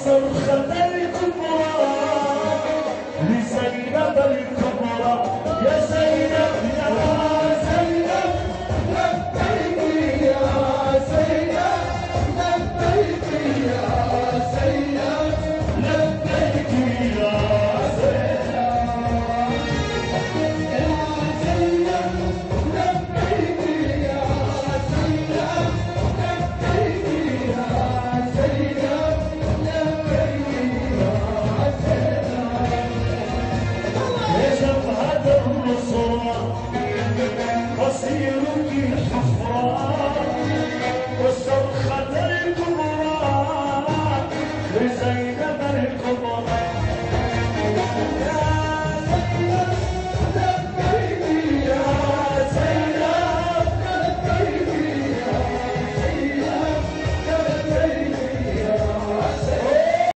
coração do We're singing.